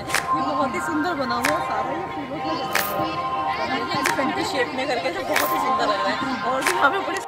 ये बहुत ही सुंदर बना हुआ सारा ये फूलों का एलिफेंट शेप में करके जो बहुत ही सुंदर लग रहा है। और भी पे बड़े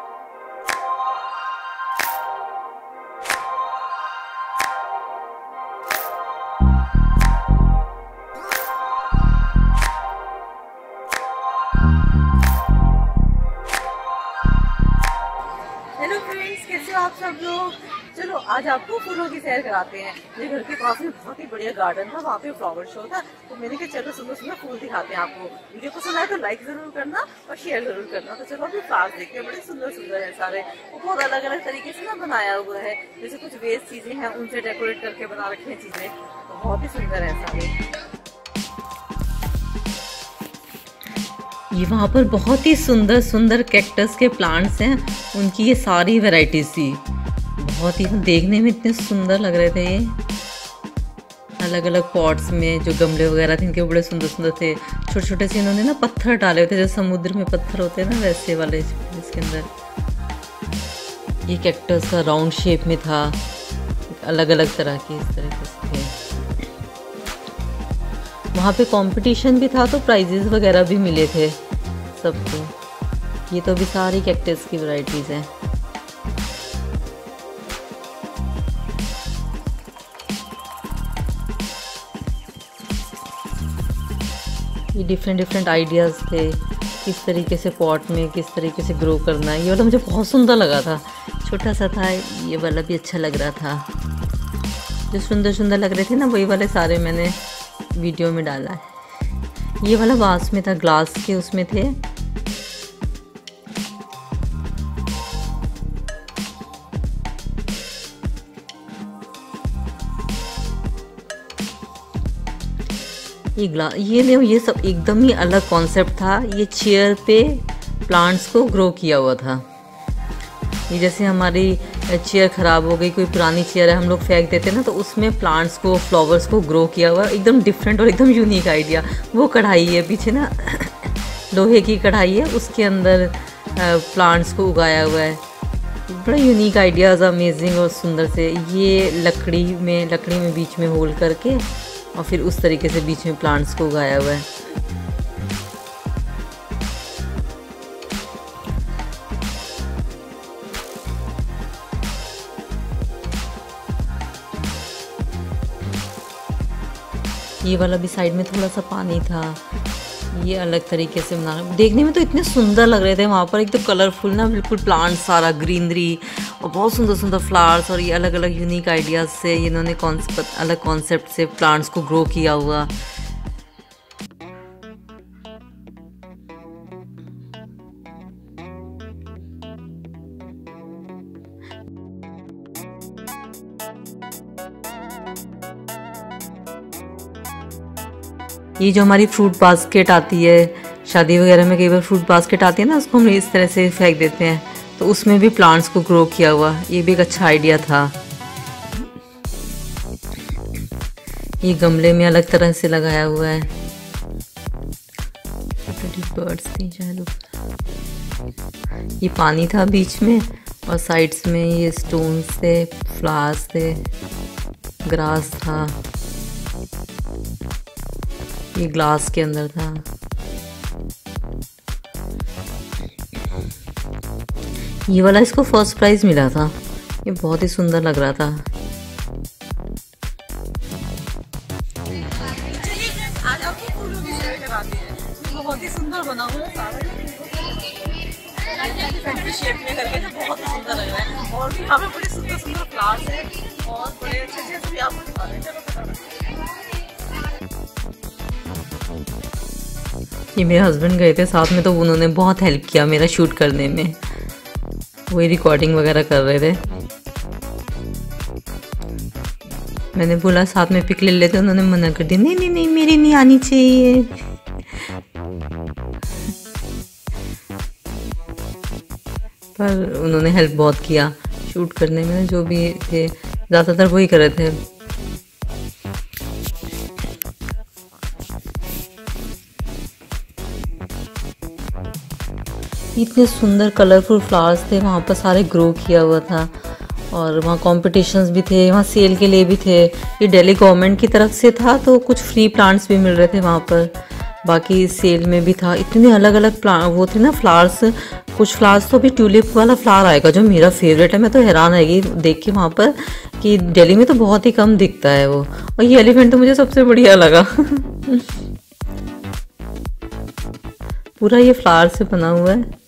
हेलो फ्रेंड्स कैसे हो आप सब लोग? चलो, आज आपको फूलों की सैर कराते हैं। मेरे घर के पास में बहुत ही बढ़िया गार्डन था, वहाँ पे फ्लावर शो था। तो मैंने कहा, चलो सुंदर सुंदर फूल दिखाते हैं आपको। वीडियो पसंद आए तो लाइक ज़रूर करना और शेयर ज़रूर करना। तो चलो, अभी फ्लावर्स देखते हैं, बड़े सुंदर सुंदर है सारे। वो बहुत अलग अलग तरीके से ना बनाया हुआ है। जैसे कुछ वेस्ट चीज़ें हैं, उनसे डेकोरेट करके बना रखे हैं चीज़ें। तो बहुत ही सुंदर है सारे। ये वहाँ पर बहुत ही सुंदर सुंदर कैक्टस के प्लांट्स हैं। उनकी ये सारी वैरायटीज थी। बहुत ही, देखने में इतने सुंदर लग रहे थे ये। अलग अलग पॉट्स में जो गमले वगैरह थे, इनके बड़े सुंदर सुंदर थे। छोटे छोटे से इन्होंने ना पत्थर डाले थे, जो समुद्र में पत्थर होते हैं ना, वैसे वाले इसके अंदर। ये कैक्टस का राउंड शेप में था। अलग अलग तरह के इस तरीके से थे। वहाँ पे कंपटीशन भी था तो प्राइजेस वगैरह भी मिले थे सबको। ये तो अभी सारी कैक्टस की वैरायटीज़ हैं। ये डिफरेंट डिफरेंट आइडियाज़ थे, किस तरीके से पॉट में, किस तरीके से ग्रो करना है, ये वाला मुझे बहुत सुंदर लगा था। छोटा सा था, ये वाला भी अच्छा लग रहा था। जो सुंदर सुंदर लग रहे थे ना, वही वाले सारे मैंने वीडियो में डाला है। ये वाला वास में था ग्लास के उसमें थे। ये ग्लास ये नहीं ये सब एकदम ही अलग कॉन्सेप्ट था। ये चेयर पे प्लांट्स को ग्रो किया हुआ था। ये जैसे हमारी चेयर ख़राब हो गई, कोई पुरानी चेयर है, हम लोग फेंक देते हैं ना तो उसमें प्लांट्स को फ्लावर्स को ग्रो किया हुआ, एकदम डिफरेंट और एकदम यूनिक आइडिया वो कढ़ाई है, पीछे ना लोहे की कढ़ाई है, उसके अंदर प्लांट्स को उगाया हुआ है। बड़ा यूनिक आइडियाज़ अमेजिंग और सुंदर से। ये लकड़ी में लकड़ी में बीच में होल करके और फिर उस तरीके से बीच में प्लांट्स को उगाया हुआ है। ये वाला भी साइड में थोड़ा सा पानी था। ये अलग तरीके से बना देखने में तो इतने सुंदर लग रहे थे वहाँ पर। एक तो कलरफुल ना, बिल्कुल प्लांट सारा ग्रीनरी और बहुत सुंदर सुंदर फ्लावर्स और ये अलग अलग यूनिक आइडियाज़ से इन्होंने अलग कॉन्सेप्ट से प्लांट्स को ग्रो किया हुआ। ये जो हमारी फ्रूट बास्केट आती है, शादी वगैरह में कई बार फ्रूट बास्केट आती है ना, उसको हम इस तरह से फेंक देते हैं। तो उसमें भी प्लांट्स को ग्रो किया हुआ। ये भी एक अच्छा आइडिया था। ये गमले में अलग तरह से लगाया हुआ है। बर्ड्स थी ये पानी था बीच में, और साइड्स में ये स्टोन्स थे फ्लावर्स थे ग्रास था। ये ग्लास के अंदर था। ये वाला इसको फ़र्स्ट प्राइज मिला था। ये बहुत ही सुंदर लग रहा था। ये मेरे हस्बैंड गए थे, साथ में तो उन्होंने बहुत हेल्प किया मेरा शूट करने में। वही रिकॉर्डिंग वगैरह कर रहे थे। मैंने बोला, साथ में पिक ले लेते उन्होंने मना कर दिया, नहीं नहीं नहीं, मेरी नहीं आनी चाहिए। पर उन्होंने हेल्प बहुत किया। शूट करने में जो भी थे, ज़्यादातर वही कर रहे थे। इतने सुंदर कलरफुल फ्लावर्स थे, वहाँ पर सारे ग्रो किया हुआ था। और वहाँ कॉम्पिटिशन्स भी थे, वहाँ सेल के लिए भी थे। ये दिल्ली गवर्नमेंट की तरफ़ से था तो कुछ फ्री प्लांट्स भी मिल रहे थे वहाँ पर। बाकी सेल में भी था। इतने अलग अलग प्लांट वो थे ना फ्लावर्स कुछ फ्लावर्स तो अभी ट्यूलिप वाला फ्लावर आएगा, जो मेरा फेवरेट है। मैं तो हैरान आएगी देख के वहाँ पर कि दिल्ली में तो बहुत ही कम दिखता है वो। और ये एलिफेंट तो मुझे सबसे बढ़िया लगा। पूरा ये फ्लावर से बना हुआ है।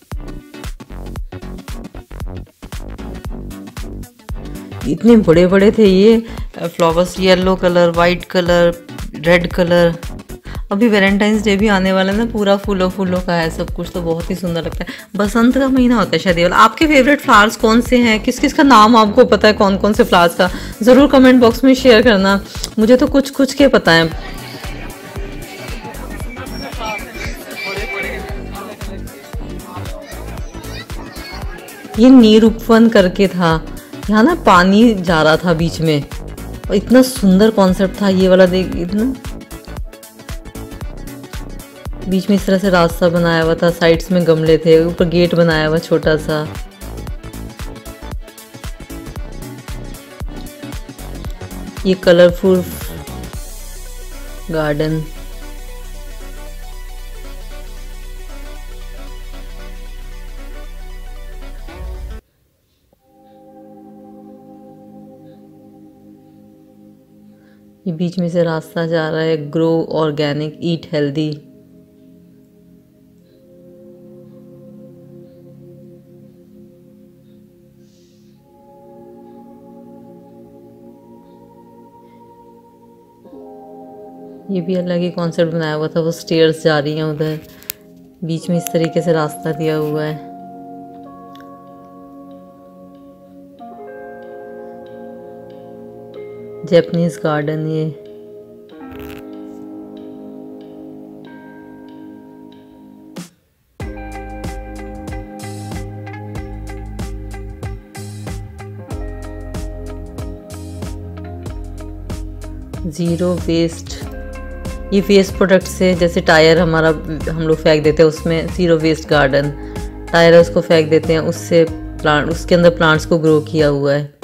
इतने बड़े बड़े थे ये। Flowers yellow colour white colour red colour अभी वैलेंटाइंस डे भी आने वाला है ना, पूरा फूलों फूलों का है, सब कुछ तो बहुत ही सुंदर लगता है। बसंत का महीना होता है शायद वाला। आपके फेवरेट फ्लावर्स कौन से हैं? किस किस का नाम आपको पता है कौन कौन से फ्लावर्स का? ज़रूर कमेंट बॉक्स में शेयर करना। मुझे तो कुछ कुछ के पता है। ये नीर उपवन करके था। यहाँ ना पानी जा रहा था बीच में। और इतना सुंदर कॉन्सेप्ट था ये वाला देख, इतना। बीच में इस तरह से रास्ता बनाया हुआ था साइड्स में गमले थे, ऊपर गेट बनाया हुआ छोटा सा ये कलरफुल गार्डन ये बीच में से रास्ता जा रहा है ग्रो ऑर्गेनिक ईट हेल्दी ये भी अलग ही कॉन्सेप्ट बनाया हुआ था, वो स्टेयर्स जा रही हैं उधर। बीच में इस तरीके से रास्ता दिया हुआ है। जैपनीज गार्डन ये ज़ीरो वेस्ट ये वेस्ट प्रोडक्ट से जैसे टायर हमारा, हम लोग फेंक देते हैं, उसमें ज़ीरो वेस्ट गार्डन टायर उसको फेंक देते हैं, उससे प्लांट उसके अंदर प्लांट्स को ग्रो किया हुआ है।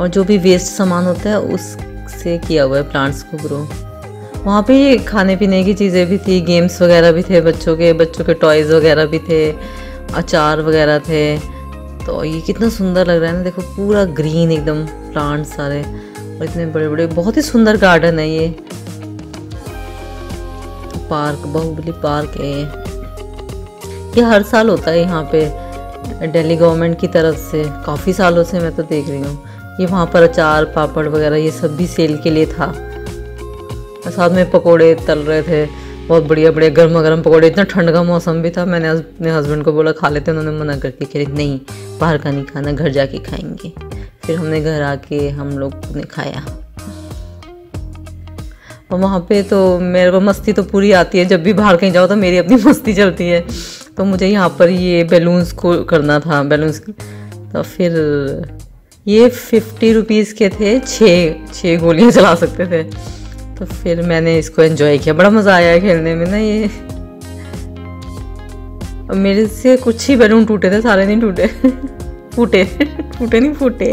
और जो भी वेस्ट सामान होता है, उससे किया हुआ है प्लांट्स को ग्रो वहाँ पे खाने पीने की चीज़ें भी थी गेम्स वगैरह भी थे बच्चों के बच्चों के टॉयज़ वगैरह भी थे, अचार वगैरह थे. तो ये कितना सुंदर लग रहा है ना, देखो पूरा ग्रीन एकदम प्लांट्स सारे और इतने बड़े बड़े बहुत ही सुंदर गार्डन है ये. पार्क बाहुबली पार्क है ये. हर साल होता है यहाँ पे दिल्ली गवर्नमेंट की तरफ़ से, काफ़ी सालों से मैं तो देख रही हूँ. ये वहाँ पर अचार, पापड़ वगैरह ये सब भी सेल के लिए था। साथ में पकोड़े तल रहे थे। बहुत बढ़िया बढ़िया गर्मा गर्म पकौड़े। इतना ठंड का मौसम भी था, मैंने अपने हस्बैंड को बोला, खा लेते उन्होंने मना करके कह नहीं, बाहर का नहीं खाना, घर जाके खाएँगे। फिर हमने घर आके हम लोग ने खाया। और वहाँ पे तो मेरे को मस्ती तो पूरी आती है। जब भी बाहर कहीं जाओ तो मेरी अपनी मस्ती चलती है। तो मुझे यहाँ पर ये बैलून्स को करना था बैलून्स तो फिर ये फिफ्टी रुपीज़ के थे छः छः गोलियाँ चला सकते थे। तो फिर मैंने इसको एंजॉय किया। बड़ा मज़ा आया खेलने में ना ये। और मेरे से कुछ ही बैलून टूटे थे, सारे नहीं टूटे। फूटे फूटे नहीं, फूटे।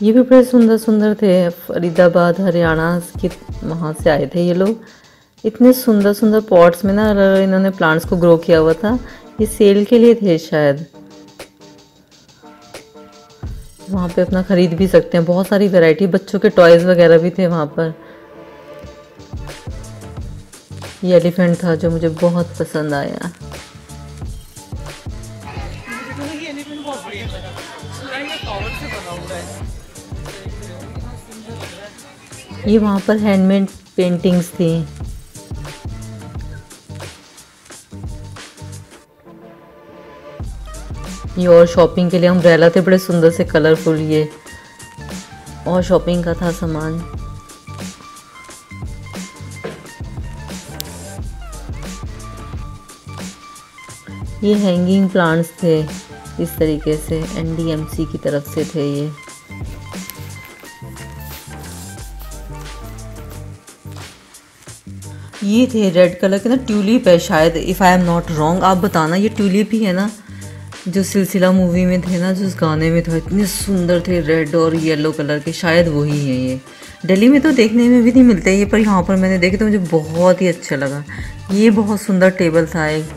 ये भी बड़े सुंदर सुंदर थे, फरीदाबाद, हरियाणा की वहाँ से आए थे ये लोग। इतने सुंदर सुंदर पॉट्स में ना इन्होंने प्लांट्स को ग्रो किया हुआ था, ये सेल के लिए थे शायद। वहाँ पे अपना ख़रीद भी सकते हैं, बहुत सारी वैरायटी बच्चों के टॉयज़ वगैरह भी थे वहाँ पर। ये एलिफेंट था जो मुझे बहुत पसंद आया। ये वहाँ पर हैंडमेड पेंटिंग्स थी। ये और शॉपिंग के लिए अम्ब्रेला थे, बड़े सुंदर से कलरफुल ये। और शॉपिंग का था सामान। ये हैंगिंग प्लांट्स थे, इस तरीके से एनडीएमसी की तरफ़ से थे ये। ये थे रेड कलर के ना ट्यूलिप है शायद if I am not wrong आप बताना, ये ट्यूलिप ही है ना, जो सिलसिला मूवी में थे ना, जो उस गाने में था, इतने सुंदर थे रेड और येलो कलर के, शायद वही है ये। दिल्ली में तो देखने में भी नहीं मिलते ये, पर यहाँ पर मैंने देखे तो मुझे बहुत ही अच्छा लगा। ये बहुत सुंदर टेबल था एक।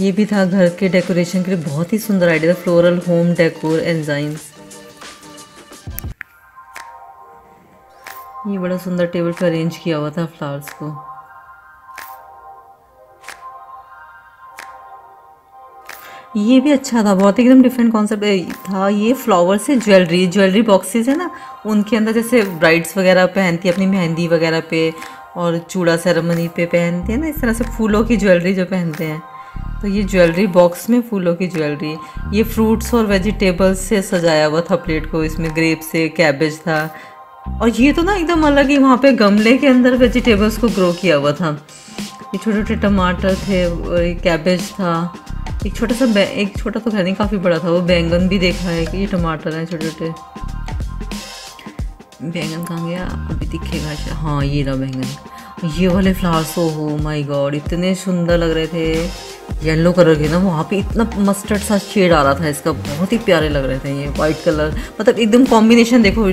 ये भी था घर के डेकोरेशन के लिए बहुत ही सुंदर आइडिया था फ्लोरल होम डेकोर एंजाइम्स ये बड़ा सुंदर टेबल पे अरेंज किया हुआ था फ्लावर्स को। ये भी अच्छा था, बहुत एकदम डिफरेंट कॉन्सेप्ट था ये फ्लावर से ज्वेलरी ज्वेलरी बॉक्सेस है ना, उनके अंदर जैसे ब्राइड्स वगैरह पहनती अपनी मेहंदी वगैरह पे और चूड़ा सेरेमनी पे पहनते हैं ना, इस तरह से फूलों की ज्वेलरी जो पहनते हैं। तो ये ज्वेलरी बॉक्स में फूलों की ज्वेलरी ये फ्रूट्स और वेजिटेबल्स से सजाया हुआ था प्लेट को, इसमें ग्रेप से कैबेज था और ये तो ना एकदम अलग ही वहाँ पे गमले के अंदर वेजिटेबल्स को ग्रो किया हुआ था। ये छोटे छोटे टमाटर थे कैबेज था, एक छोटा सा एक छोटा तो है नहीं, काफ़ी बड़ा था, वो बैंगन भी देखा है कि ये टमाटर हैं छोटे छोटे बैंगन कहाँ गया? अभी दिखेगा हाँ ये रहा बैंगन। ये वाले फ्लावर्स हो माय गॉड इतने सुंदर लग रहे थे। येलो कलर के ना वहाँ पे इतना मस्टर्ड सा शेड आ रहा था इसका बहुत ही प्यारे लग रहे थे ये वाइट कलर मतलब एकदम कॉम्बिनेशन देखो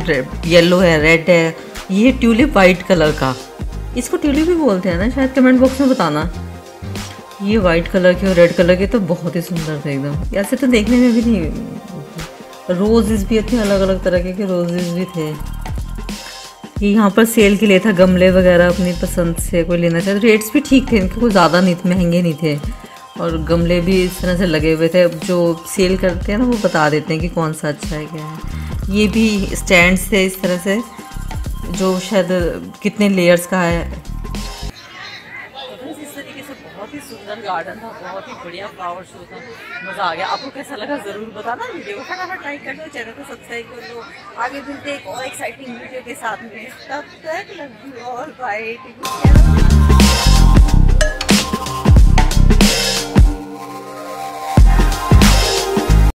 येलो है रेड है ये ट्यूलिप वाइट कलर का। इसको ट्यूलिप भी बोलते हैं ना शायद कमेंट बॉक्स में बताना। ये वाइट कलर के और रेड कलर के तो बहुत ही सुंदर थे एकदम। ऐसे तो देखने में भी नहीं रोजेस भी थे अलग अलग तरह के, रोजेज़ भी थे। ये यहाँ पर सेल के लिए था गमले वगैरह अपनी पसंद से कोई लेना चाहे रेट्स भी ठीक थे इनके कोई ज़्यादा नहीं महँगे नहीं थे। और गमले भी इस तरह से लगे हुए थे। जो सेल करते हैं ना, वो बता देते हैं कि कौन सा अच्छा है, क्या है। ये भी स्टैंड थे इस तरह से, जो शायद कितने लेयर्स का है। गार्डन था, बहुत ही बढ़िया फ्लावर शो था। मज़ा आ गया। आपको कैसा लगा ज़रूर बताना। वीडियो को फटाफट लाइक कर दो चैनल को सब्सक्राइब कर दो। आगे मिलते एक और एक्साइटिंग वीडियो के साथ में। तब तक लव यू ऑल बाय